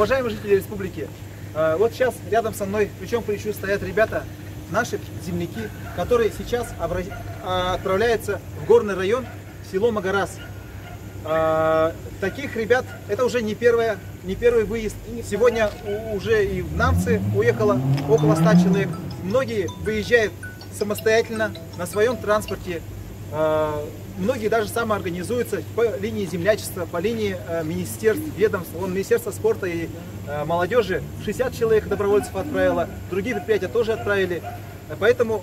Уважаемые жители республики, э, вот сейчас рядом со мной, к плечу, стоят ребята, наши земляки, которые сейчас а, отправляются в горный район, село Магарас. А, Таких ребят, это уже не, первое, не первый выезд. Сегодня уже и в Намцы уехало около 100 человек. Многие выезжают самостоятельно на своем транспорте. Многие даже самоорганизуются по линии землячества, по линии э, министерств, ведомств. Вон Министерство спорта и э, молодежи 60 человек добровольцев отправило, другие предприятия тоже отправили. Поэтому,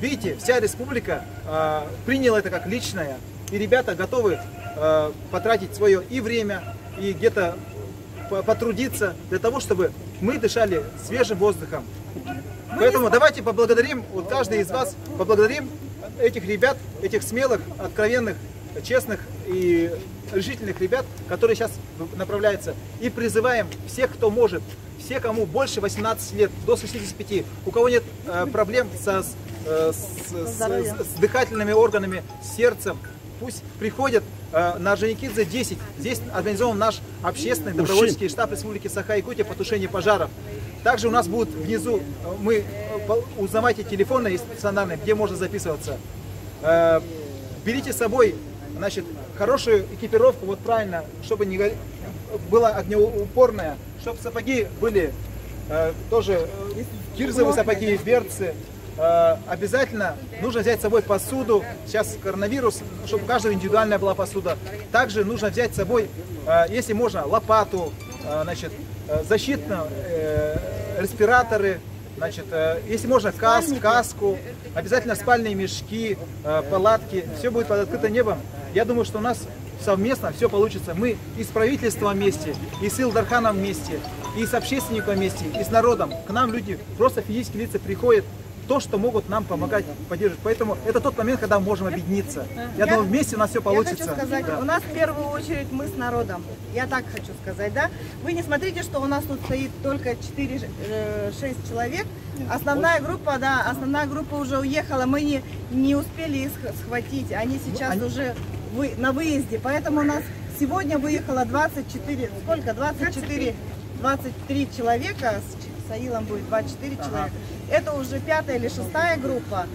видите, вся республика э, приняла это как личное. И ребята готовы э, потратить свое и время, и где-то по- потрудиться для того, чтобы мы дышали свежим воздухом. Поэтому давайте поблагодарим, вот каждый из вас поблагодарим этих ребят, этих смелых, откровенных, честных и решительных ребят, которые сейчас направляются. И призываем всех, кто может, все, кому больше 18 лет, до 65, у кого нет э, проблем со, с, э, с- с- с дыхательными органами, с сердцем, пусть приходят э, на Орджоникидзе 10. Здесь организован наш общественный добровольческий штаб Республики Саха-Якутия по тушению пожаров. Также у нас будут внизу, э, мы э, узнавайте телефоны есть стационарные, где можно записываться. Э, Берите с собой, значит, хорошую экипировку, вот правильно, чтобы не была огнеупорная, чтобы сапоги были э, тоже э, кирзовые сапоги, берцы. Э, обязательно нужно взять с собой посуду. Сейчас коронавирус, чтобы у каждого индивидуальная была посуда. Также нужно взять с собой, э, если можно, лопату, э, значит, защитные респираторы, значит, если можно, кас, каску, обязательно спальные мешки, палатки. Все будет под открытым небом. Я думаю, что у нас совместно все получится. Мы и с правительством вместе, и с Илдарханом вместе, и с общественником вместе, и с народом. К нам люди, просто физические лица приходят, то, что могут нам помогать, поддерживать. Поэтому это тот момент, когда мы можем объединиться. Я, думаю, вместе у нас все получится. Я хочу сказать, Да. у нас в первую очередь мы с народом. Я так хочу сказать, да? Вы не смотрите, что у нас тут стоит только 4-6 человек. Основная группа, да, основная группа уже уехала. Мы не, не успели их сх- схватить. Они сейчас они- уже вы, на выезде. Поэтому у нас сегодня выехало 24, сколько? 24, 23 человека. С Саилом будет 24 человека. Это уже пятая или шестая группа.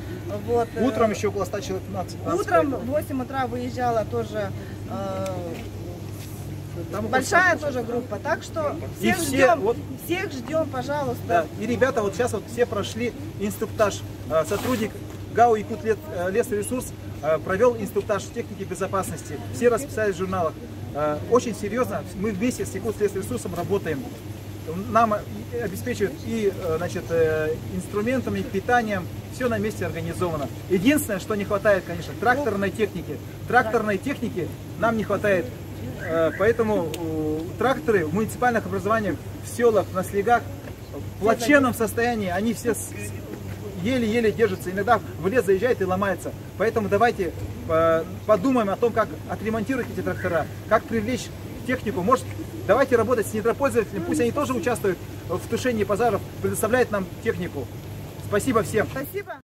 Вот, э, Утром еще около 100 человек 15 Утром в 8 утра выезжала тоже э, Там большая 100. тоже группа. Так что всех все, ждем, вот- всех ждем, пожалуйста. Да. И ребята вот сейчас вот все прошли инструктаж. Э, Сотрудник ГАУ Якут Лет- Лесресурс э, провел инструктаж техники безопасности. Все расписались в журналах. Очень серьезно. Мы вместе с Якут Лесресурсом работаем. Нам и- обеспечивают и э, значит, э, инструментами, и питанием. Все на месте организовано. Единственное, что не хватает, конечно, тракторной техники. Тракторной техники нам не хватает. Э, Поэтому э, тракторы в муниципальных образованиях, в селах, на слегах в плачевном состоянии, они все еле-еле держатся, иногда в лес заезжает и ломается. Поэтому давайте э, подумаем о том, как отремонтировать эти трактора, как привлечь технику. Может, давайте работать с недропользователями, пусть они тоже участвуют в тушении пожаров, предоставляют нам технику. Спасибо всем. Спасибо.